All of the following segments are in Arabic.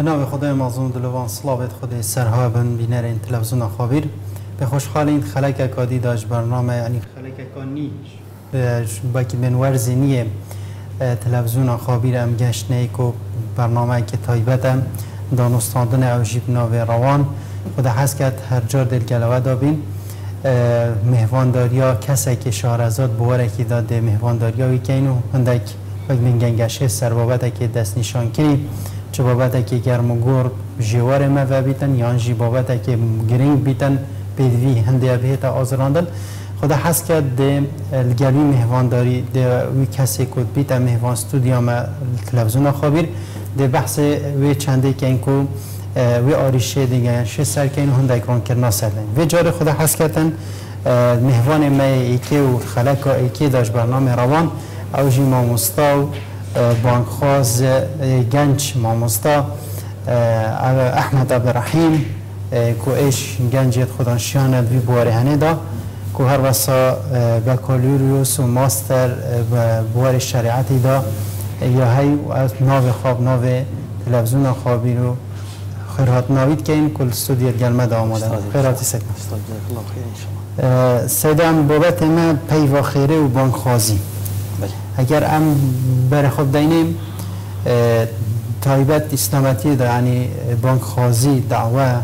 بناوی خدای مازون دلوان صلابت خدای سرها بن بینر این تلویزیون خابیر به خوشحال این خلک اکادی داشت برنامه یعنی خلک اکانی با که من ورزی نیه. تلویزیون خابیر ام گشت نیکو برنامه که تایبت دانستاندن اوجیب ناوی روان. خدا حس کرد هر جار دل گلوه دابین. مهوانداریا کسی که بواره که داده مهوانداریا وی که اینو هندک من گنگشه سر بابت که دست نشان کنی چه بابت که گرم و گور جوار ما بیتن یا انجی بابت که گرینگ بیتن پیدوی هنده بیت آزراندن. خدا حس کرد ده الگلوی مهوانداری ده وی کسی کد بیت مهوان استودیو ما تلویزیون خابیر ده بحث وی چنده که اینکو وی آریشه دیگه شه سر که این هنده اکران کرنا سردن وی جار خدا حس کردن مهوان ما ایکی و خلق ایکی داشت برنامه روان. او جی ماموستا و بانکخواز گنج ماموستا احمد عبدالرحیم کو ایش گنجیت خدانشیان بی بواری هنه دا کو هر وسا بکالوریوس و ماستر بواری شریعتی دا یا هی ناو خواب ناو تلویزیون خوابی رو خیرات ناوید که این کل استودیت گلمه دا آماده. خیراتی سکن سیدان بابت ما پیوا خیره و بانک خوازی. اگر ام بر خود دینیم تایبت اسلامتی دا یعنی بانک خوازی دعوه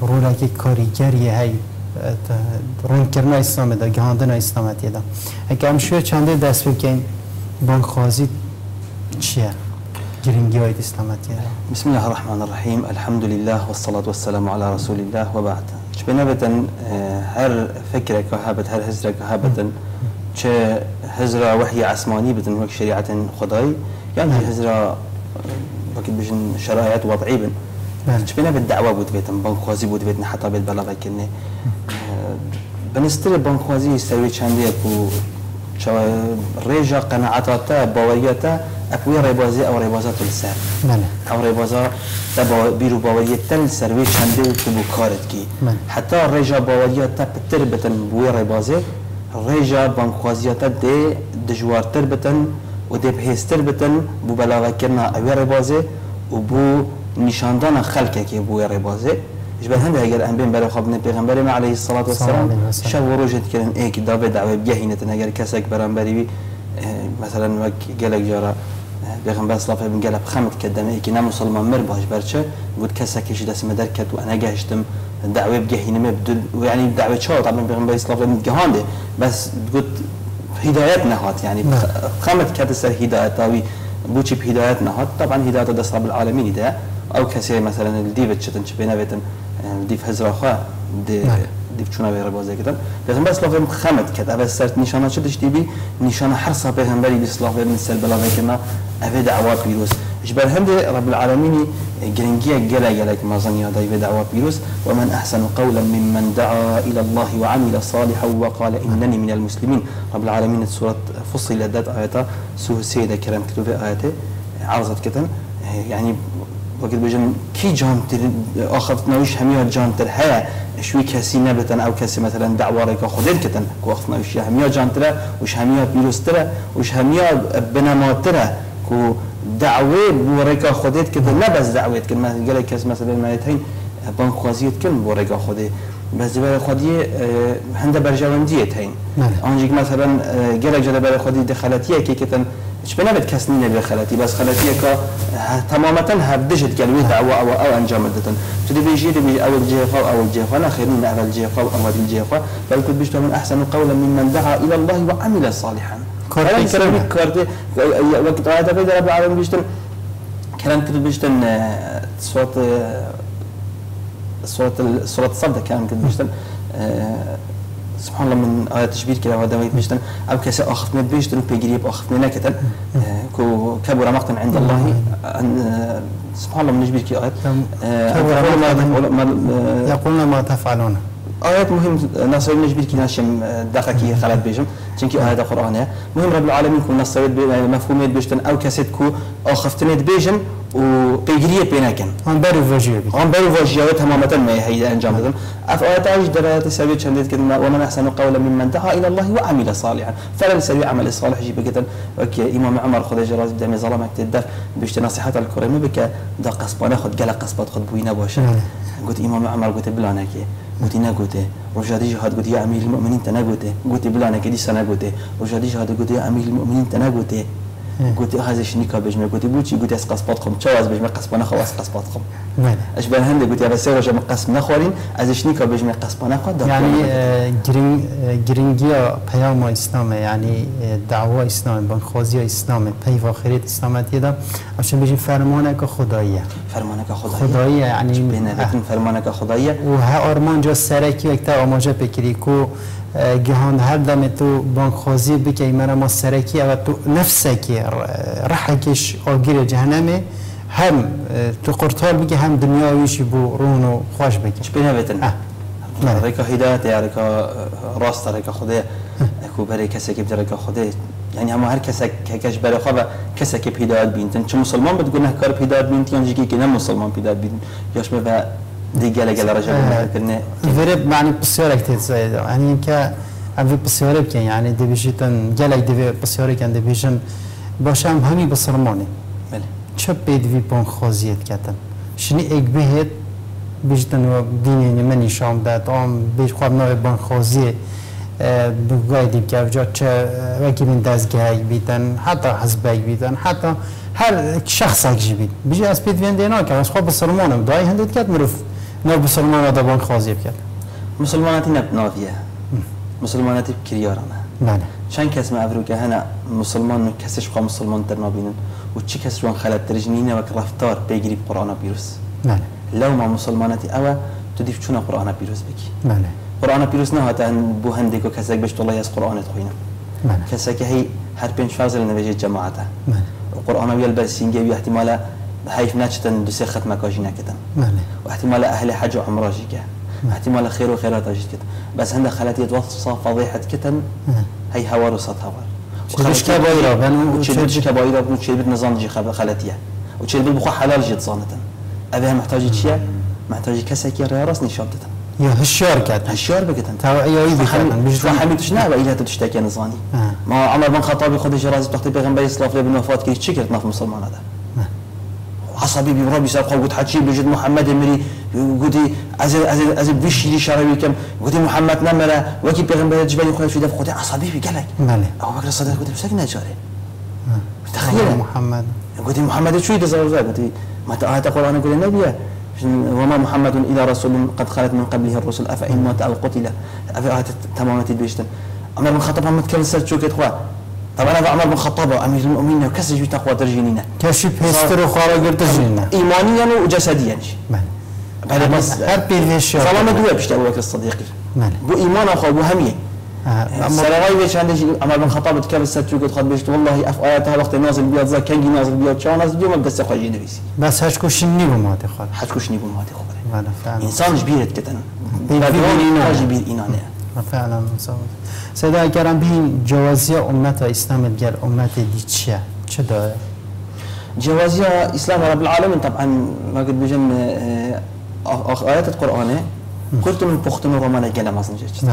رولکی کاریگری هی رون کرنا اسلام دا گهاندن اسلامتی دا. اگر ام شوی چنده دست بکن بانک خوازی چیه؟ جرينجي وايد اسلاماتي بسم الله الرحمن الرحيم الحمد لله والصلاة والسلام على رسول الله وبعد شبنا بتن هر فكرة كهابت هر هزرة كهابت چه هزرة وحي عسماني بتن وك شريعة خداي يعني هزرة وقت بجن شرائط وضعي بن. شبنا بالدعوة بود بيتن بان خوازي بود بيتن حتى بيت بلا بكني بنستر بان خوازي يستوي چندي اكو ريجا قناعتا باوريتا اكوي ريبازي أو ريبازات السر أو ريبازا تبا بيرو باورية تل سروي چنده و تبو كارت كي بله. حتى ريجا باورية تا بتر بتن بوي ريبازي ريجا بانخوازياتا دي دجوارتر بتن ودي بهستر بتن بو بلاغا كرنا اوي ربازي وبو نشاندانا خلقك بو ربازي جبل هندي اگر ام بين بلا خبن پیغمبر ما عليه الصلاه والسلام شو وروجت كرن ايك دابد دعوه بجهنتن اگر كسك برانبري مثلا وك گلك جارا پیغمبر صلی الله علیه و آله گلب خمد کدم ای که نه مسلمان مر باش برچه بود کسا کشی دست مدر کد و انا گشتم دعوه و یعنی دعوه چه طبعا پیغمبر و گهانده بس گفت هدایت نهات يعني. خمت كاد سر هداية أوي بوشي بهداية نهات طبعا هداية دست رب العالمين ده. أو كسي مثلا الديف تشتن شبينا بيتن الديف هزرا خا دي نعم. ديف شونا بير بازي كده لكن بس لو خمت كده بس سرت نشانة شدش دي نشانة حرصة بيغمبري بس لو من سل بلا كنا أبي دعوة بيروس جبل هند رب العالمين جرينجيا جلا جلا كما ظن يا دايف دعوة بيروس. ومن أحسن قولا ممن دعا إلى الله وعمل صالحا وقال إنني من المسلمين. رب العالمين سورة فصل ذات آياتا سورة سيدة كرام كتب آياته عرضت كتن يعني وقت بجن كي جان تر آخرت نوش هميا جان تر هيا. شوي كسي نبتن أو كسي مثلا دعوة ريكا خدين كتن آخرت نوش هميا جان تر وش هميا بيروس تر وش هميا بنما تر كو دعوه بوريكا خديت كده لا بس دعوه كل ما قال كاس مثلا ما يتهين بان خوازيت كل بوريكا خدي بس دبر خدي هند برجوانديه تهين نعم. انجيك مثلا قال جل بر خدي دخلتيه كي كتن إيش بنا بتكسنين بخلتي بس خلتيه كا تماما هبدجت قالوا دعوة أو أو أنجام دتن تدي بيجي بيجي أول جيفا أو الجيفا أنا خير من أول جيفا أو أول الجيفا بل كنت بيشتغل من أحسن قولا ممن دعا إلى الله وعمل صالحا. كلام. كلام كارتي وقت آيات بيد رب العالمين بيشتن. كلام كتب بيشتن آه، صوت آه، صوت صورة الصدى كلام كتب بيشتن. آه، سبحان الله من آيات تشبير كده وهذا ما بيشتن. أو كسي آخفتنا بيشتن بيجريب آخفتنا نكتن آه، كو كبر مقتا عند الله. أن سبحان الله من نجبير كي كبر أقول ما- مقتا ما- آه، يقولون ما تفعلون. آيات مهم نصر نجبير كي ناشم دقيقة خلات بيجم. چونكي آيات قرآن مهم رب العالمين كون نصر مفهوميت بيشتن أو كسيت كو أخفتنيت بيجن و پیگیری پی نکن. آن بر واجبه بی. آن بری واجیات تمامتا ما هي انجام دادن اف آیات اج درات سوي چندت كده ومن احسن قولا ممن دعا إلى الله وعمل صالحا. فلا سوي عمل صالح جيب كده أوكي امام عمر خد جراز بدم ظلمك تدف بيشت نصيحه الكريم بك دا قصبانه خد قال قصبات خد بوينا باشه. قلت امام عمر قلت بلانك قلت نقولت وجادي جهاد قلت يا امير المؤمنين تنقولت قلت بلانك دي سنه قلت وجادي جهاد قلت يا امير المؤمنين قلت گوتی خازش نیکا بیش می‌گویی بوچی گویی از قسمت خم. چه از بیش قسمت نخوا از قسمت خم. نه اش بر هنده گویی از سر جمع قسمت نخورین ازش نیکا بیش می قسمت نخوا یعنی گرین گرینگی پیام اسلامه یعنی دعوا اسلام بن خوازی اسلام پی اخرت اسلامتی دم اش بیش فرمانه که خداییه. فرمانه که خداییه. خداییه یعنی بین؟ فرمانه که خداییه. و ها آرمان جا سرکی وقتا آماده بکری کو گهان هر دم تو بانخوازی بکی مرا ما سرکی و تو نفس نفسکی رحکش آگیر جهنمه هم تو قرطال بگی هم دنیاویشی بو رونو خوش بگی چه بینه بیتن؟ رکا هدایت یا رکا راست رکا خوده اکو برای کسی که رکا خوده یعنی همه هر کسی که کش برای خواه کسی که هدایت بینتن. چه مسلمان بد کار هدایت بینتن یا جگی که نه مسلمان هدایت بینتن یاش به دیگه لگل رجب کردن ورب معنی پسیاره تیت زاید یعنی که اوی پسیاره بکن. یعنی دبیشتن گلک دیوی پسیاره کن دیویشن باشم همی بسرمانی. بله. چه پیدوی پون خوزیت کتن. شنی اگ بهت بیشتن و دینی منی شام داد. آم بیش خواب نوی بان خوزیه بگوی دیب که اوجا چه وکی من دستگاهی بیتن حتی حزبایی بیتن حتی هر شخص اگجی بیت. بیشی از پیدوین دینا که از خواب بسرمانم. دعای هندید کت مروف. نو مسلمان ادبان خوازی کرد مسلماناتی نب ناویه. مسلماناتی کریارانه. بله. چند کس معبرو که هنه مسلمان و کسش خواه مسلمان در نبینن؟ و چی کس روان خلط درج نینه و رفتار بگیری قرآن بیروس بله. لو ما مسلمانتی اوه تو دیف چونه قرآن بیروس بکی؟ بله. قرآن پیروز نه حتی بو هندی که کسی بشت الله از قرآن خوینه بله. که هی هر پنج فرض نویجه جماعته. بله. قرآن ویل بسینگه وی احتمالا هەیف ناچتن دوسێ خەتمەکاژی نەکردن بله. واحتمال أهل حج وعمرة جيكا احتمال خير وخيرات جيت كت بس عندها خلاتي توصى فضيحة كتن. هي هوار وصوت هوار. چلش كبايرة بنو وتشيل كبايرة وتشيل نظام جي خب خلاتيها وتشيل بالبخو حلال جيت صانة أبيها محتاج شيء؟ محتاج كسك يا راس نشابتة يا كات هالشعر بكتن. توعية ويدي كاتن. مش حميد شنو وإلى تشتكي نظاني آه. ما عمر بن الخطاب خد جراز تحت بيغمبر اسلاف بن وفات كي. شكرت ما في مسلمان هذا؟ عصبي بربي سابقه قلت حكي بجد محمد مري قلت از از از بشيري شراوي كم قلت محمد نمرة وكي بيغمبر جبال يخوي في دف قلت عصبي بقلك بله. ابو بكر الصديق قلت مسكنا جاري آه. تخيل محمد. قلت محمد شو يتزوج قلت ما آيات القرآن يقول النبي وما محمد إلا رسول قد خلت من قبله الرسل أفإن مات أو قتل أفي آيات تماما تدبيشتن عمر بن الخطاب محمد كم سر شو كتخوا طبعا هذا عمر بن الخطاب أمير المؤمنين وكسر جو تقوى ترجينينا كشي بيستر وخارا قرد جنة إيمانيا وجسديا. بعد بس. هر بيد هشار ظلام دوا بيشت أبو بكر الصديق بو إيمان أخو بو همية. أما سرغاي بيش عندي عمر بن الخطاب تكاب السر شو قد بيشت والله أف آياتها وقت نازل بيض ذا كنجي نازل بيض شو نازل ما بس أخوي نبيسي بس هشكو شني بمات خال حتكوشني بو ما تخبره بله فعلا إنسان جبيرت كتن بين- بين فعلا مساوات سیدا اگرم بین جوازی امت اسلام در امت دی چیه؟ چه داره؟ جوازی اسلام رب العالمین طبعا ما قد بجن آیات قرآنه قلت من بختم رومان جنا ما سنجت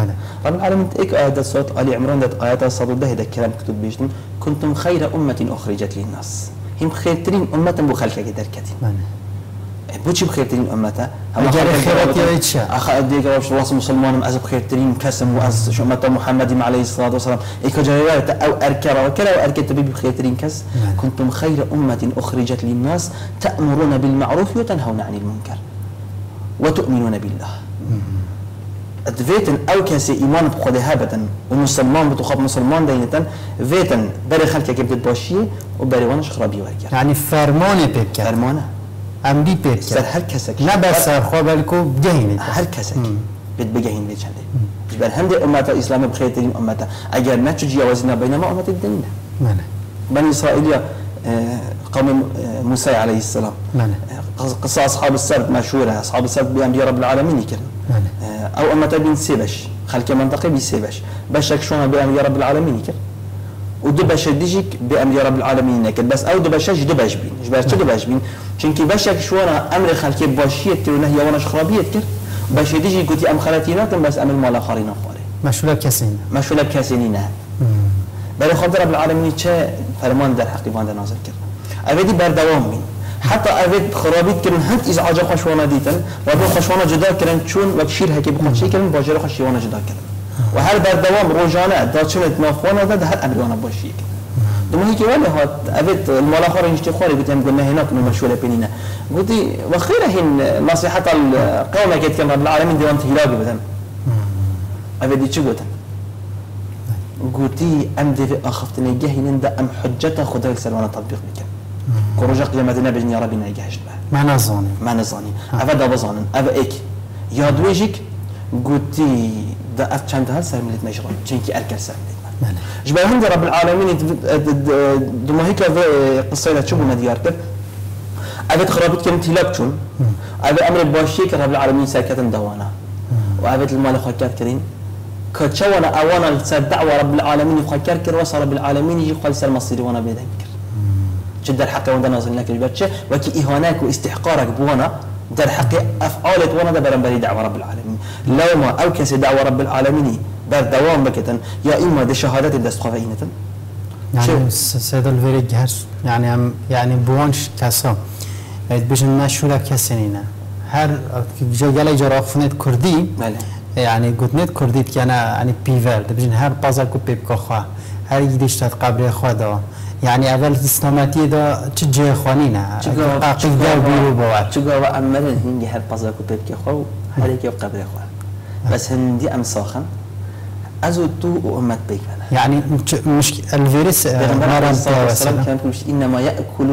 رب ایک ايك آيات صوت آل عمران دات آيات و ده كلام كتب کنتم خیر امت اخرجت لی الناس هم خير امت أمة بخلقك کتی. بوچی بخیرترین امته اگر خیراتی های چه؟ آخ دیگه واش واس مسلمانم از بخیرترین کسم و از شمت محمد علیه الصلاه والسلام ایک جریات أو اركر وكلا أو اركت بي بخيرترين كس. كنتم خير امه اخرجت للناس تأمرون بالمعروف وتنهون عن المنكر وتؤمنون بالله. فيتن أو كاسي ايمان بخده هابتا ومسلمان بتخاب مسلمان دينتن فيتن بري خلقك بدت باشيه وبري وانش خرابي ورقر یعنی فرمان پیب کرد فرمانه امری پیب سر کرد هر کسك نه بس سرخوا بلکو بگهینید هر کسك بيت بجهين ليش هذا جبل هندي أمة الإسلام بخير ترين أمة أجر ما تجي وزنا بينما أمة الدين بله. بني إسرائيل آه، قوم موسى عليه السلام. بله. آه، قصة أصحاب السبت مشهورة. أصحاب السبت بأنبياء رب العالمين يكرم بله. أو أمة بين سيبش خلق منطقة بسيبش بشك شلون بأنبياء رب العالمين يكرم و دیجیک به أمر رب العالمین نکرد بس أو دو بشش دو بش بین اش بش دو بش بین چونکی بشک شوانا أمر خلقی باشیت کرد و نهی وانش خرابیت کرد بشه دیجی گوتی أم خلطی نکن بس أمر مال مشغول کسی نه مشغول کسی نه برای خود رب العالمین چه فرمان در حقی وانده نازل کرد اویدی بردوام بین حتی اوید خرابیت کردن هنگ إز عجا خوشوانا دیتن و دو خوشوانا جدا کردن چون وقت شیر هکی بخوشی کردن باجر خوشوانا جدا کردن و هر بردوام روزانه دا چنت نافوانا دا هر امریوانا باشی. دو هيك ولا هو أبد المولا خور إنش تخوري قلت لهم قلنا هناك من مشهورة بيننا قلت وخيرا هن نصيحة القوم كيت كان رب العالمين ديوان تهلاقي بدن. أبد شو قلت قلتي أم دي أخفتني جهي نندا أم حجته خدای سلوانا تطبيق بكم كروجا قيامة نبي يا ربي نعيش ما نظاني ما نظاني أبدا بظانن أبا إيك يا دويجيك قلتي هل سر ملت مجرى؟ چنكي أركل سر ملت جبال هند رب العالمين دما هيك قصة لا تشوفوا مديار كده أبد خرابط كم تلاك شون أبد أمر باشيك رب العالمين ساكتن دوانا. وأبد المال خاكات كريم كتشوانا أوانا دعوة رب العالمين يخاكر كر وصل رب العالمين يجي خالص المصير وأنا بيدك جد الحق وأنا نازل لك البتشة وكي إهاناك واستحقارك بوانا در حق افعالت وأنا ده برن بري دعوه رب العالمين لو ما أو كسي دعوة رب العالمين بر دوام بكتن يا إما ده شهادات دست قوينتن يعني سيد الفريق هرس يعني هم يعني بوانش كسا بيجن مشهورة كسنينه هر جو گلی جا راخفنت کردی بله. يعني قلت نت كرديت كان يعني بيفر بيجن هر بازار كو بيب كخوا هر يديش تات قبر خوا دا. يعني اول اسلاماتي دا چه جه خوانينا عقيد دا بيرو بوات چگاه و عمل هنگی هر پازا کو پیب که یکی قبر خو بس هندي أم ساخن. أزو تو و امت بيك يعني مش الفيروس پیغمبر مرض وسلم كان يقول إنما يأكل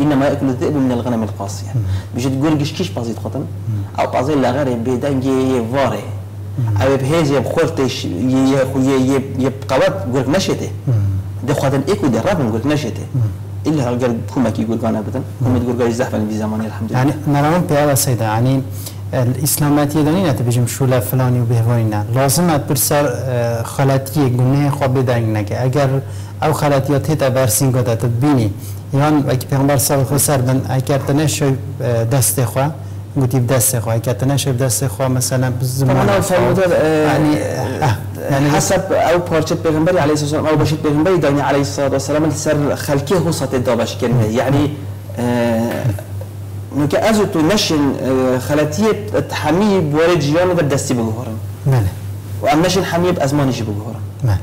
إنما يأكل الذئب من الغنم القاسية. بيجي تقول قش كيش بازيت خطن؟ أو بازي لا غير بيدنجي فاري أو بهيز يبخورتش يبقوات قول نشته ده خاطر إيكو ده راب نقول نشته إلا قال كما كي يقول كان ابدا؟ هم تقول قال زحفا في زماني الحمد لله. يعني مرام بيالا سيدا يعني اسلامتی دانی نه نتیجه شولا فلانی و بهوانی نه. لازم بر سر خلاتی گناه خواب بدنگ نکه اگر او خلاتیات هیت برسین گاده بینی یان وکی پیغمبر صلی خو سر بن اگر تنش دست خوا گوتی دست خوا. اگر تنش دست خوا مثلا زمان یعنی يعني یعنی حسب او بارشة پیغمبر علیه والسلام او بشید پیغمبر دانی علیه الصلاه والسلام سر خلقه هو صد دابش کرده. یعنی نشن آه، خلاتية تحميه بورد جيان در دستي بگوهرن بله و ام نشن حميه بازمانيش بگوهرن بله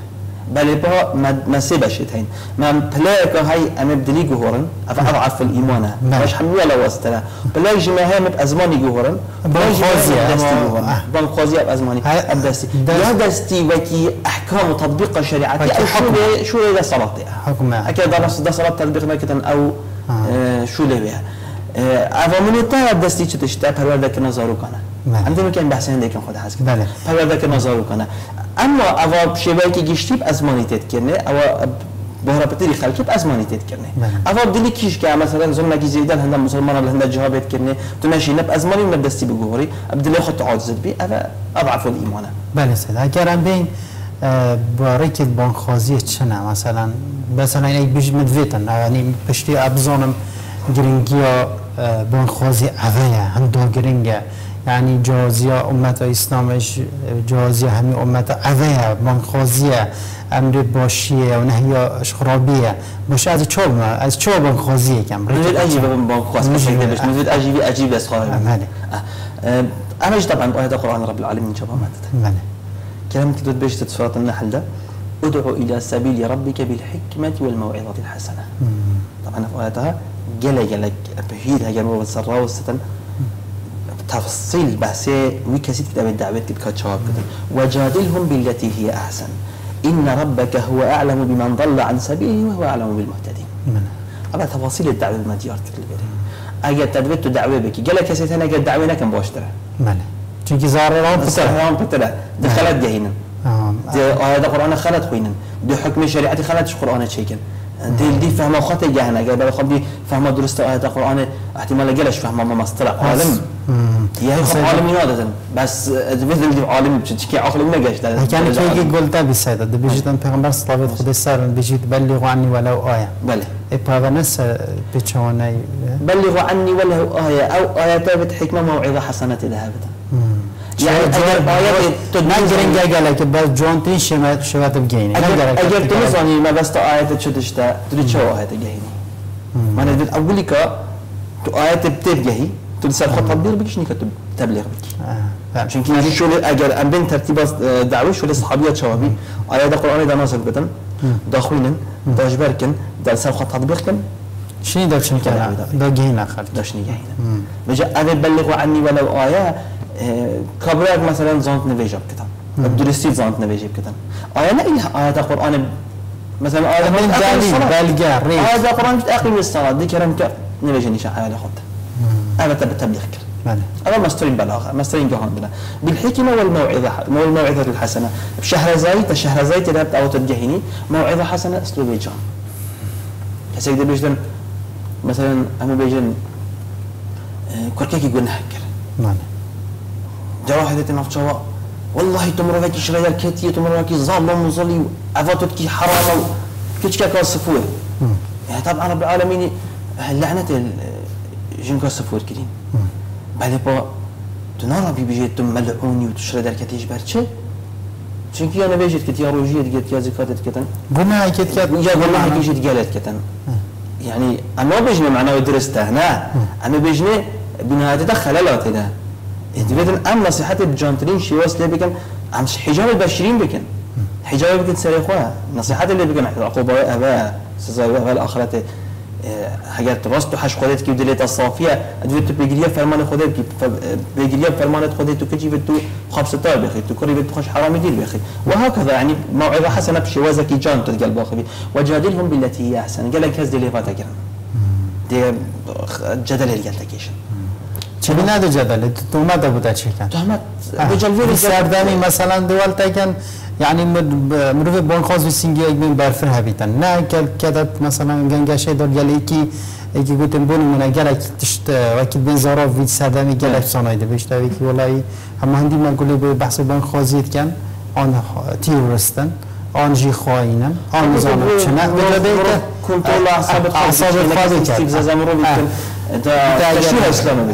بل با ما ما سيبش هين ما بلاك هاي أم بدلي جوهرن أضعف الإيمان. مش حميه ولا واسطة. بلاك جما هي مت أزماني جوهرن بنخوزية، أما- بان خوزي أزماني. هاي- ابدستي دس- يا دستي وكي أحكام وتطبيق شريعتي. شو شو لي صلاة حكم. أكيد درس ده صلاة تطبيق مثلا أو آه. آه، شو لي بها عوامل تا دستی چه تشتا پرورده که نظارو کنه بله. عندما كان بحثين ديك خود حاسك بله. پرورده که نظارو کنه اما اوا شبایی که گشتی از مانی تد کنه اوا بهرا بتری خلقی از مانی تد کنه بله. اوا دلی کیش که مثلا زلمه کی زیدن هنده مسلمان ولا هنده جهابت کنه تو نشی نب از مانی من دستی بگوری ابدلی خود تعاجز بی اوا اضعف الايمان بله سید. اگر هم بین باره که بانخوازی چنه؟ مثلا مثلا ای بیش مدویتن. یعنی پشتی ابزانم گرنگیا بانخوازی اوه هم دو گرنگه. یعنی جازیا امت اسلامش جازیا همین امت اوه بانخوازیه امر باشیه و نهی خرابیه باشه از چه؟ ما از چه بانخوازیه کم نوید عجیبه بانخواز بشکل بش نوید عجیبی عجیب از خواهیم. امانه اجتبا طبعا آیت قرآن رب العالمین چوب آمدت امانه بله. كلام دوت بيش سورة النحل ده ادعو إلى سبيل ربك بالحكمة والموعظة الحسنة. طبعا في آياتها هجر مو بتصرى وستن. تفصيل بحثي ويكسيت كتاب الدعوة كتاب شباب كتب. وجادلهم بالتي هي أحسن. إن ربك هو أعلم بمن ضل عن سبيله وهو أعلم بالمهتدين. على تفاصيل الدعوة المديار تكلم أجل تدبت دعوة بك. جل كسيت أنا قد دعوة نكم باشترى بله چونکی زارران پتر السلام بتلا دخلت جهنم. آه. دي آيات القرآن خلت خوينن. دي حكم شريعتي خلتش قرآن شيكن. دل دي فهم خاطر جهنه اگر برای خود دي فهم درست آیات قرآن احتمال گلش فهم ما مستر عالم. یه خب عالم یادتن بس مثل دي عالم چی عقل نگشت يعني كي قلت ابي سيد ده بيجي پیغمبر صلى الله عليه وسلم بيجي تبلغوا عني ولو آية. بله اي بابنس بيتشوني بلغوا عني ولو آية أو آيات حكمة موعظة حسنة ذهبت يعني اگر تو گله که باز جون تین شما شما تبگینی اگر تو نزانی ما بس آیت شدش تا تريد شو آیت گهینی من ادت اولی که تو آیت بتبگهی تو لسه خود تبلیغ بکش نیکه تو تبلیغ بکی چون که شو اگر ام بین ترتیب دعوه شو صحابیات شوابی آیات قرآن دا نازل بدن دا خوینن دا جبرکن دا لسه خود تطبیق کن شنو دا شنو كان دا جهين اخر دا شنو جهين بجا أبي بلغوا عني ولو آية كابراك مثلا زانت نویجا بکتن. درستی زانت نویجا بکتن. آیا نه این آیات قرآن مثلا آیات من دالي بلغا ريت آیات قرآن بت أقيم الصلاة دي كلام ك نویجا نيشا على خود. أنا تبي تبليغ كر بله. أنا مسترين بلاغة مسترين جهان بنا بالحكمة والموعظة والموعظة الحسنة. بشهر زايد شهر زايد تذهب أو تجهني موعظة حسنة أسلوب جان كسيد بيجدن مثلا أما بيجن كركيكي قلنا هكر بله. جواهرة نفشوا والله تمر فيك شغير كتير تمر فيك ظالم وظلي أفاتت كي حرام كيش كا صفوه يعني طبعا رب العالمين لعنة جنكا صفور كريم. بعد با تنارا بي بيجي تم ملعوني وتشرى در كتيش برچه چونكي أنا بيجيت كتيا روجيت كتيا زكاتت كتن. قلنا هيك كات يا والله بيجيت قالت كتن. يعني اما بيجني معناه درسته هنا. اما بيجني تدخل لا بدن أم شي واسله بكن عم حجاب البشرين بكن. حجاب بكن سريخوا نصيحتي اللي بكن عقوبة ابا سزاي ابا الاخرته اگر راست تو حش خودت کی دلیت صافیه ادوی تو بگیری فرمان خودت کی بگیری فرمان خودت تو کجی تو خاب ستار بخي تو کری تو خوش حرام دير بخي وهكذا يعني موعظة حسنة بشي. وزكي جان تقل باخبي وجادلهم بالتي هي أحسن. قال لك هز دي فاتك دي جدل اللي چینی ندجدل تهمت ابو تشکن تهمت به جلوی سردنی مثلا دوال تکن یعنی مروف بانخواز و سینگی یک بین برفر هبیتن نه کل کدت مثلا گنگشه دار گلی کی یکی گوتن بون من گلک تشت وکی بین زارا وید سردمی گلک سانایده بشته وکی ولی همه هندی من گلی به بحث بانخوازیت کن آن تیورستن آن جی خواینم آن نظام چنه. و جده کنترل اعصاب خواهی کرد. تشیر اسلامه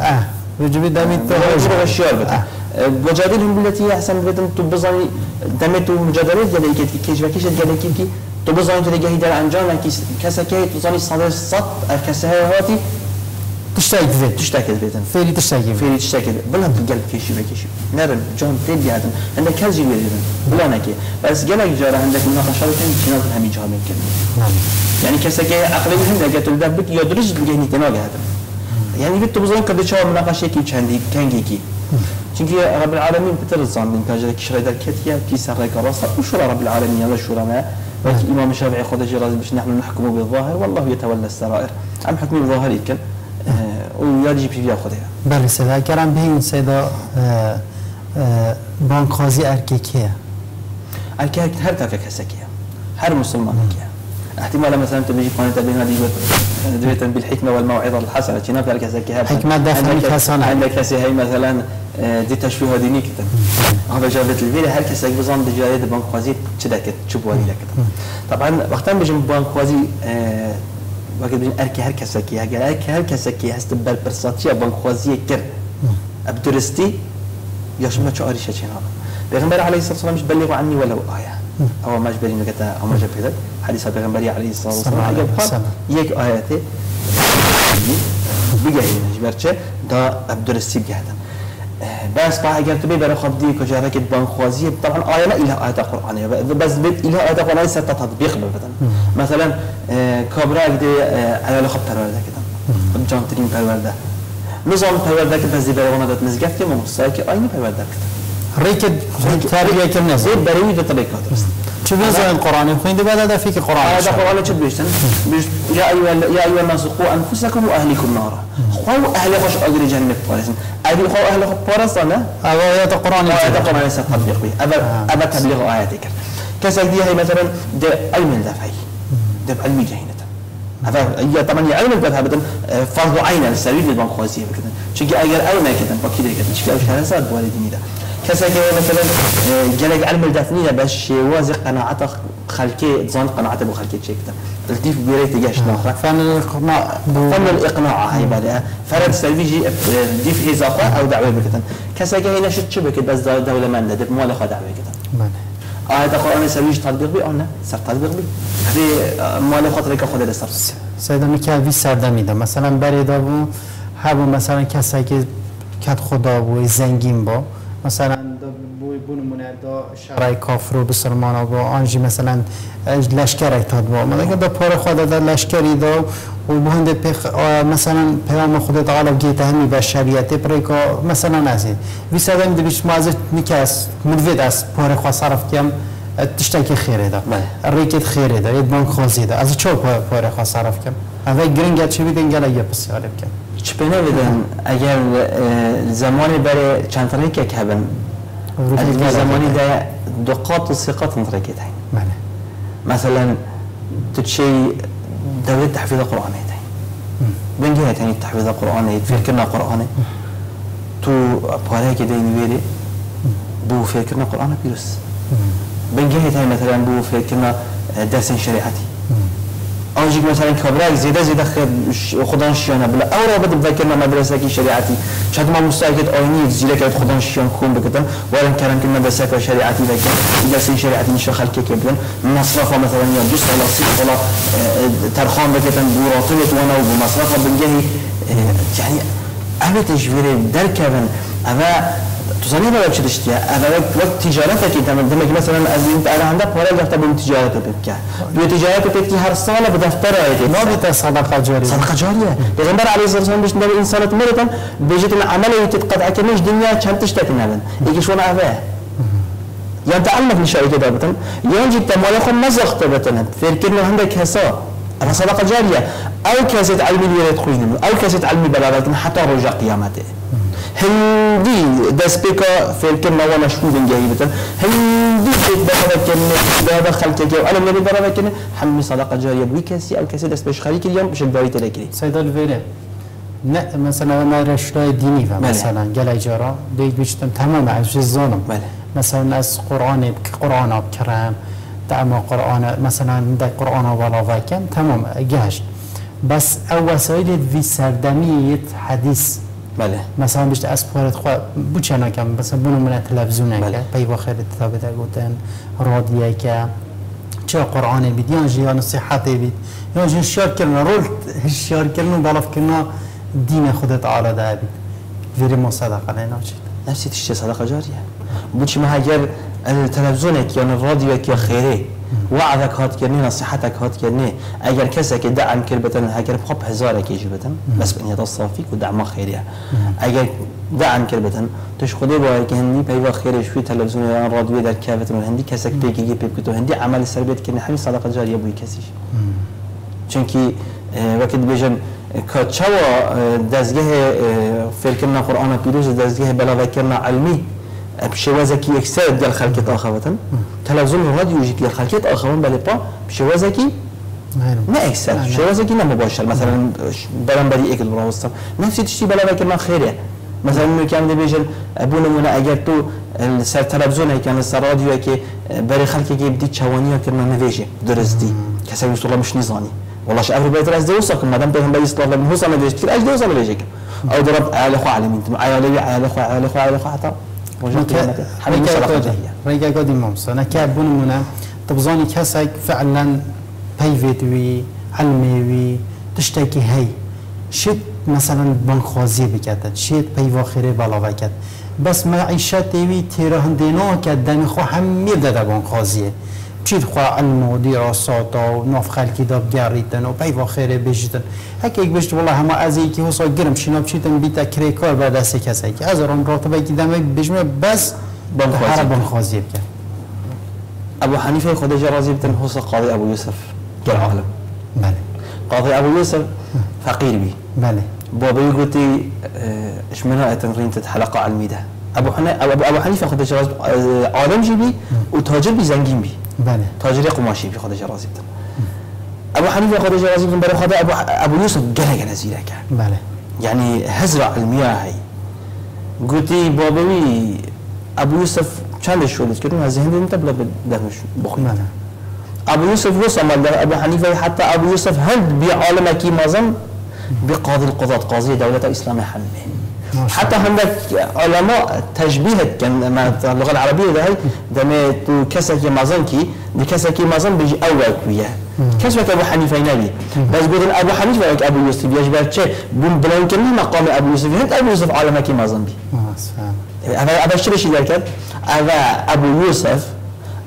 وجبي دامي تهاجر بتاع وجادلهم هم بلتي احسن بدم تبزاني دمت مجادله دلی که کیش و کیش دلی كي کی تو بزنی تو دیگه در انجام نکی کسی که تو زنی صد صد کسی های هاتی تشتاق ذي تشتاك ذيتن فيري تشتاق فيري تشتاق بلا قلب كيشي بكيشي نرم جون فيل يادن عندك كل جيل يادن بلا نكي بس قلق جارة عندك مناقشة كان كنا هم يجوا من كده يعني كسا كي عقلي هنا قالت الباب بك يدرج لقيني تناقض هذا يعني بيت بزن كده شو مناقشة كي چندی کنگی کی چونكي رب العالمين بتر من كاجر كي شغيدر كتيا كي سرك راسا وشورى رب العالمين يلا شورى ما. ولكن الإمام الشافعي خذ جراز باش نحن نحكم بالظاهر والله يتولى السرائر. أم حكم الظاهر كان ويجي في خذها بله سيدا كرم بين سيدا بانك خازي أركيكية. الكهك هر تفك هسكية هر مسلمان كيا احتمال مثلا أنت بيجي قانون تبين هذه دويتا بالحكمة والموعظة الحسنة. شنو لك هسكية حكمة دفع حسنة. عندك هسه هي مثلا دي تشبيه ديني كده. هذا جابت الفيلا هر كسك بزان بجاري بانك خوازي؟ كده. شبوه دي كده. طبعا وقتا بيجي بانك خوازي وقت بيجي أركي هر كسكي اگر أركي هر كسكي هست بل برساتيا بانك خوازي كر. ابدرستي يشمل شو اريشه چنها پیغمبر علیه الصلاة والسلام بلغوا عني ولو آية. اما مش بریم کتا اما جا پیدا حدیث پیغمبری علیه الصلاه و السلام اگر بخواد یک آیت بگهینش برچه دا عبدالرسیب گهدم بس با اگر تو بیبر خواب دی کجا را که بانخوازی طبعا آیه نه ایله آیت قرآنی بس بید ایله آیت قرآنی ستا تطبیق ببتن مثلا کابرا دی علاله خب پرورده کدم جانترین پرورده. نظام پرورده که بزی برای آمدت مزگفت که ممسایی که آینه پرورده کدم کدن ريكد. تربية كالناس زيد بريد بطريقة درست شو بيزا القرآن يخوين دي بعد هذا فيك القرآن هذا قرآن شو بيشتن. يا أيها يا أيها الناس قوا أنفسكم وأهلكم نارا. خو أهل خوش أجري جنة بارسن أبي خو أهل خو بارسنا أبا آيات القرآن آيات القرآن ليس تطبيق به أبا أبا تبليغ آياتك. كسر دي هي مثلا؟ ده علم دفعي ده علم جهنة یا طبعا علم که هبتن فرض السری به بان خاصی بکن چون اگر أو نکردن با کی دیگه چون أو شهر صد که مثلا جلق علم الدفنية بس شواز قناعته خلقي ظن قناعته بو خلقي تشيكتا التيف بيريت جاش ناخرة فن الإقناع. فن الإقناع هاي بعدها فرد سلبي ديف هزاقة أو دعوة بكتن. كسا كي هنا شت شبكة بس دولة من دب مولا خا دعوة كتن بله. آية القرآن سلبيش تطبيق بي أنا سر تطبيق بي. هذه مولا خاطر که خود دستر سیدمی که وی سردمیده مثلا بریدا بو هبو مثلا که کت خدا بو زنگین با مثلا بونمونه دا شرای کافر و بسرمان با آنجی مثلا لشکر ایتاد با. من اگه دا پار خدا دا لشکری دا و بهند پیخ مثلا پیام خدا تعالی گیت همی بشریت پریکا مثلا ازید وی سادم دی بیش مازه نکاس مدوید از پار خوا صرف کم. تشتکی خیره ده ریکت خیره ده یه بانک خوزی ده از چه پای پای خواه صرف کم اوه گرنگ چه بیدن گل اگه پسی عالب کم چه بینه بیدن اگر زمانی برای چند ریکه که هبن اگر زمانی ده دو قات و سی قات ریکه ده بله مثلا تو چی دولت تحفیظ قرآنه ده بنگه تنی تحفیظ فکر فکرنا قرآنی. تو پاره که دینی ویره بو فکرنا قرآن پیروس. بين جهة هاي مثلا بو فكرنا درس شريعتي آنجی مثلا کابرای زیده زیده خدا شیانه بلا. أو را بده بذکرنا مدرسة کی شریعتی شاید ما مستعد آینی زیده که خدا شیان خون بکتن وارن کردن که مدرسة که شریعتی بکن درس شریعتی نشه خلق که بدن مصرف مثلا یا دو سال سی سال ترخان بکتن بوراتون تو أنا و مصرف بنجهی يعني أهل تجبير دركبا أما تو زمین برای چی دیگه. اول وقت تجارت که تمام. دم که مثلا از این پرنده پاره رفته به تجارت پک کرد. به تجارت پک هر سال به دفتر آید ما به صدقه جاری صدقه جاریه. پیغمبر علیه الصلاه والسلام بشن به انسانات مردن بجت العمل يتقطع كمش دنيا كم تشتكي نبن یکی شون نعفاه یا تعلم نشاري كده بتن یا ينجي تموال خو مزخ تبتن فكر انه عندك حساب انا صدقه جاريه او كاسه علمي يريد خوجنم او كاسه علمي بلاغتن حتى رجع قيامته هندي. دسبيكا في الكلمة وأنا شو بنجاهي بتن هندي. بيت بخلق كلمة بابا خلق جو أنا من بابا كلمة حمي صدقة جارية بوي كاسي أو كاسي. دس بيش خليك اليوم. بش الباري تلاقي سيد الفيلة نه مثلا ما رشتای دینی و مثلا گل اجارا دیگ بیشتم تمام. از زانم. مثلا از قرآن قرآن آب کرم. دعما قرآن. مثلا در قرآن ولا وکن تمام. گشت. بس أو وسایل وی سردمیت حدیث. بله. مثلا بیشت از پارت خوا بو چنا کم مثلا بونو من تلویزیون بله. که پی واخر کتاب در گوتن رادیه که چه قرآن بید یا جی یا نصیحت بید یا جی شیار کردن رول شیار کردن بالاف کردن دین خودت تعالی ده بید ویری مصدقه لینا چید نفسي تشتري صدقة جارية بوش ما هاجر التلفزيونك يعني الراديوك يا خيري وعدك هات كرني نصيحتك هات كرني. اگر كسك دعم كلبة هاجر بخب هزارك يجي بتن بس بني تصل فيك ودعم خيرية اگر دعم كلبة تش خدي باور كهندي بيوا خير شوي تلفزيون يا راديو در كافة من. بيجي يجي بيبكتو هندي عمل سربيت كرني حمي صدقة جارية بوي كسيش چونكي وقت بيجن كاتشوا دزگه فکرنا قرآن پیروز دزگه بلاغه علمی بشوازكي اكساد ديال خلقت اخوة تلفزيون الراديو يجيك ديال خلقت اخوة بل با بشوازكي ما اكساد بشوازكي لا مباشر. مثلا بلان بدي اكل برا وسط نفسي تشتي بلاغه ما خير مثلا انه كان بيجن ابونا منا اگر تو سر هيك كان سر راديو هيك بري خلقي بدي تشوانيه كنا نفيجي درستي كسا يوصل مش نظامي والله شاف البيت راس دوسك ما دام بيهم بيصل الله من هوصل ليش كثير إيش دوسل ليش أو ضرب على اخو على مين على على اخو على اخو على اخو حتى ڕێگاگە دیمەمسە منا منە دەبزانی فعلا فعلەن پەیێتوی هەلمێوی تشتێکی شد شت بن خوازي بکاتت شێت پەی واخیرێ بەڵاوکات بس مە تيوي تێوی تێرە هەندێنەوە خو هم هەممی بن بۆنخوازیە. چید خوا علم و دراسات و ناف خلکی داب گریتن و پی خیره بجتن. هک یک بجت والله همه از یکی حسا گرم شناب چیتن بیتا کری کار بعد دست کسی که از رام راتبه کی دمه بجمه بس هر بان خازی بکن ابو حنیفه خود جرازی بتن حسا قاضی ابو یوسف. در عالم. بله. قاضي ابو يوسف فقير بي بله. بابا قلتي ايش منها تمرين حلقه على الميدان ابو حنیفه ابو ابو عالم جی بی و تاجر بی زنگین بی. بله. تاجر قماشی بی خود جراز بی ابو حنيفه خود جرازي بن بري خود ابو ابو يوسف قال قال زيرا كان بله. يعني هزرع المياه هي قلتي بابوي ابو يوسف چند شولت كده هذه هند انت بلا دمش بله. ابو يوسف وصل ابو حنيفه حتى ابو يوسف هند بعالم كي مازن بقاضي القضاة قاضي دولة ما شاء حتى عندك علماء تشبيه كان مع اللغة العربية ده دم تو كسك مازن كي بكسك مازن بيجي أول وياه كسبك أبو حنيفة نبي بس قلت أبو حنيفة لك أبو يوسف يجب شيء بون بلان كنا مقام أبو يوسف. هند أبو يوسف عالم كي مازن بي. هذا هذا الشيء اللي ذكر هذا أبو يوسف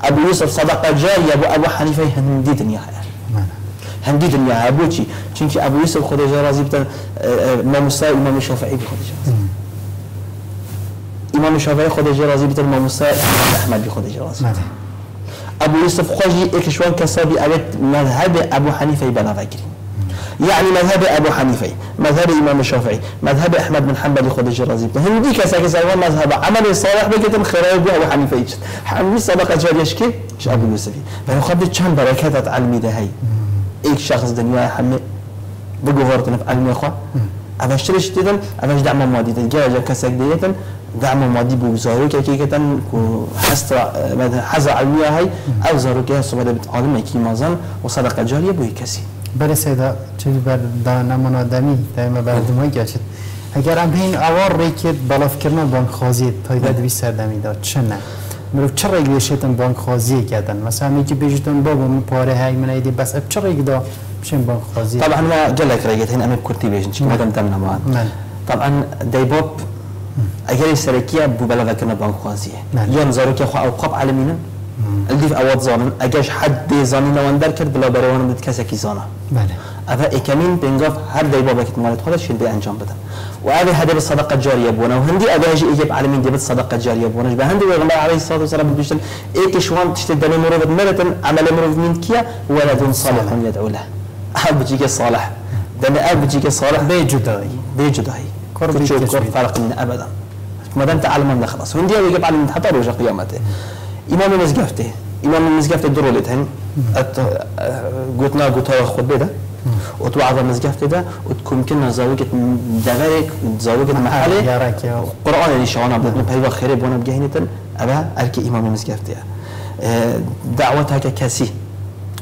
أبو يوسف صدقة جارية أبو أبو حنيفة هندي دنيا هندي دنيا أبوتي چونكي أبو يوسف خود رازي بتن إمام السائل إمام الشافعي بخود رازي إمام الشافعي خود رازي بتن إمام السائل إمام أحمد بخود رازي بله. أبو يوسف خوجي إكشوان كسابي أبت مذهب أبو حنيفة بلا فكري يعني مذهب أبو حنيفة مذهب إمام الشافعي مذهب أحمد بن حنبل خود رازي بتن هندي كسا كسا مذهب عمل صالح بكتن خير أبو حنيفة يجت حمي صدقة جارية كي مش أبو يوسف فأنا خد كم بركات علمي ده هي إيك شخص دنيا حمي بقوفرتنا في علمي أخوة. أفاش تريش تيدن أفاش دعم مادي تلقى جا كسك ديتن دعم مادي بوزارو كي كي كتن كو حسرة مثلا حزة علمية هاي أو زارو كي صبح بت عالم كي مازن وصدقة جارية بوي كسي. بله سیدا چیزی بر دانمان آدمی دائما بر دمای گشت اگر هم این آوار ریکید بالاف کردن بانک خازی تایده دوی سردمی داد. چه نه؟ مرو چه ریگی شیطان بانک خازی کردن. مثلا میگی بیجتون بابا من پاره های من ایدی بس اب چه ریگ دا بشین بانک خازی طبعا ما جلك ريقت هنا امي كرتي بيجن شكو مدام تمنا معان طبعا دايبوب اگر السركيه بو بلغه كنا بانك خوازيه نعم. يوم زارو كي خو اوقاب عالمينا الدي في اوات زانن اگرش حد زانينا وان دركت بلا بروان بد كسكي زانا بله. أفا إكمين بنقف هر داي بابا كت مالت خلاص شيل بي أنجام بدن وهذا هذا بالصدقة الجارية بونا وهندي أبا هجي إجاب عالمين دي بالصدقة الجارية بونا جبا هندي ويغمبر عليه الصلاة والسلام بيشتن إيك شوان تشتد دني مروفة مرة عمل مروف من كيا ولد صالح يدعو له. أب بجيك صالح. دني أب بجيك صالح. قرب كل شيء التشبيه. قرب فرق من أبدا. ما دام تعلم خلاص وندي يجيب علم حتى روجا قيامته إمام المزقفته إمام المزقفته درو لتهن قلتنا قلتها خد بيدا وتوعظ المزقفته ده. وتكون كنا زاوية دغرك زاوية محله. یارکی ها قرآن اللي شوانا بدنا بهيبا خرب وأنا بجهنة أبا أركي إمام المزقفته دعوتها ككسي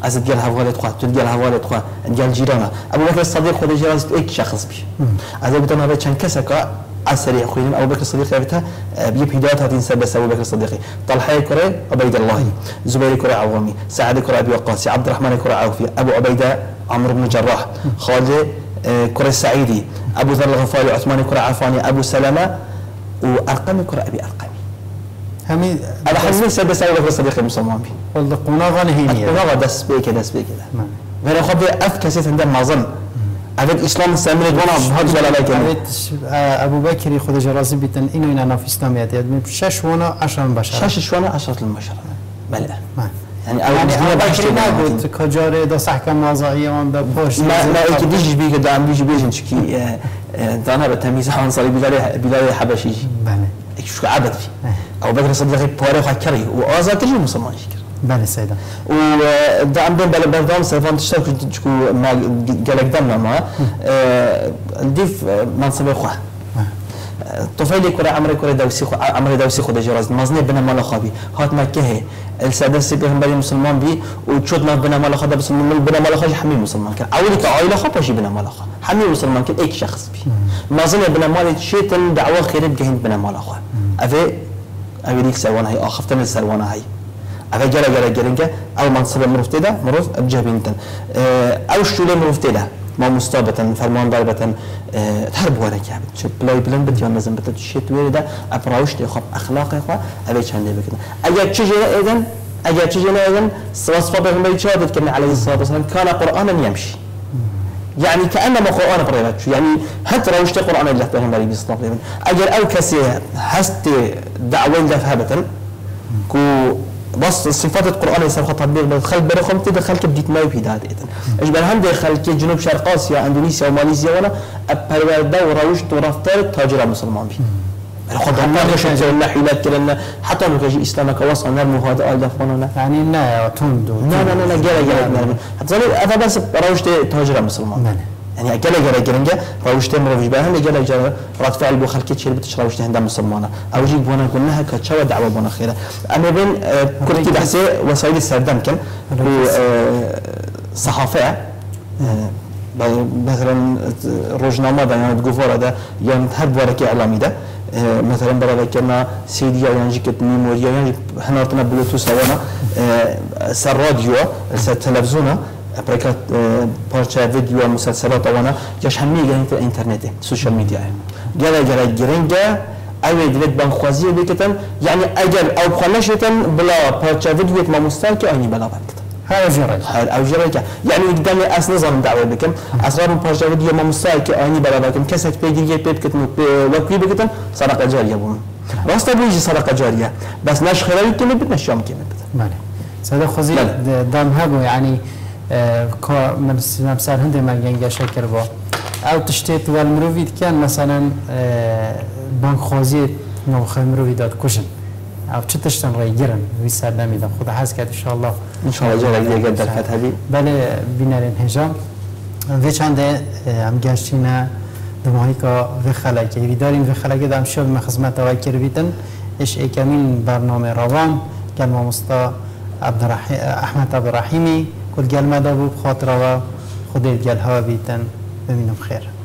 از تقال هوالة خوا تقال هوالة خوا تقال جيرانا أبو بكر الصديق خود جيران إيك شخص بي از أبو تنا بيتشان كسكا أسرع خوين أبو بكر الصديق يبتها بيب هدايات هاتين سبس أبو بكر الصديق طلحة كرة عبيد الله زبير كرة عوامي سعد كرة أبي وقاص عبد الرحمن كرة عوفي أبو عبيدة عمرو بن جراح خالد آه، كرة السعيدي أبو ذر الغفاري عثمان كرة عفاني أبو سلمة وأرقم كرة أبي أرقمي همی أنا حزين سبس أبو بكر الصديق المسلمان بي. والله قناغان هینیه القناغة دس بيك دس بيك من. فأنا خب أف كسيت عندنا اوید اسلام سمیر دوان ها جلاله کنه اوید ابو بکری خود راضی بیتن اینو اینا انا نمیاد. اسلام یاد یاد میم شش وانا عشر بشر شش وانا عشر المبشر بله يعني اول مسلمان بکری نبود کجاره دا سحکم مازایی آن دا پشت نه نه ای که دیجیش بیگه دا هم بیجی بیجن چکی دانه به تمیز حانصاری بیلال حبشی بله ایک شو عبد في ابو بكر صدقی پاره خواهد کری و آزاد مسلمان بله سیدا ودعم بين بلا بردام سيفان تشترك تشكو ما قالك دم ما الديف منصب خواه طفيلي كرة عمري كرة دوسي خو عمري دوسي خو دجراز مزني بنا مال خابي هات مكه السادس بهم بني مسلمان بي وتشوت ما بنا مال خدا بس من بنا مال خاج حمي مسلمان كان اولي كعائله خا باشي بنا مال خا حمي مسلمان كان ايك شخص بي مزني بنا مال شيتن دعوه خير بجهين بنا مال خا افي افي ديك سوانا هي اخفت من سوانا هي جرى أو منصب مروف تدا مروف أبجه بنتن أو شتولي مروف تدا ما مستابة فرمان ضربة أه تهرب ولا كعب بلاي بلن بت يوم لازم بتت شت ويرد أبراوش تخاب أخلاق إخوة أبي كان ده بكنا أجا تشجع إذن؟ أجا تشجع إذن؟ وصفة بهم شهادة كنا عليه الصلاة والسلام كان قرآنا يمشي. يعني كأنما قرآن بريبات يعني حتى لو اشتى قرآن الله بهم عليه وسلم أجر أو كسي هست دعوين لفهبة كو بس صفات القرآن يسمى تطبيق بدخل برخم تدخل كبديت ما يفيد هذا إذن أجبر هم دخل كجنوب شرق آسيا أندونيسيا وماليزيا ولا أبروردا وروش تورفتر تاجر مسلمان بي خدا ما شد لا حيلات كلنا حتى لو كجي اسلامك وصل نرمو هذا آل دفعنا يعني لا تندو لا لا لا جرى جرى حتى هذا بس روشت تاجر مسلمان۔ بله يعني جل جل جرنجا روشت مروج بها جل جل رد فعل بو خلك تشيل بتش روشت هندا مسلمانة. أو جيب بونا كلها كتشوا دعوة بونا خيرة أما بين كنت بحثي وسائل السردم كان صحافة مثلا يعني تقول ده يعني هاد ورقه اعلامي ده. مثلا برا كنا سيدي يعني جيكت ميموريا يعني إحنا رتنا بلوتوث وأنا سر برکات پارچه ویدیو مسلسلات آوانا جاش همه گرین تو اینترنت سوشال میدیا گلا گلا گرینگه اوی دوید بنخوازی رو بکتن یعنی اگر او خانش بکتن بلا پارچه ویدیو ما مستر که اینی بلا بند هر جرای هر او جرای که یعنی قدام اس نظام دعوه بکم اصلا رو پارچه ویدیو ما مستر که اینی بلا بکم کسک پیپ بکتن وکوی بکتن صدقه جاریه بوم راست بویجی صدقه جاریه بس نش خیلی کنه بید نش شام کنه بید بله صدق خوزی دم هبو یعنی يعني من سینم سر هنده من گنگشه تو او تشتیت کن. مثلاً بن مثلا بانخوازی نوخه مروی داد. کشن. او چه تشتن رای گیرن وی سر نمیدم. خدا حس کرد انشاءالله. انشاءالله جا رای دیگر در فتح بی. بله بینرین هجام وی چنده؟ هم گشتین دمایی که وی خلاکی وی داریم. وی خلاکی دام شد من خزمت آقای کرویتن اش اکمین برنامه روان. که مامستا احمد عبدالرحیمی. کل گلمه دا بو خاطر و خود گل ها بیتن ببینم خیر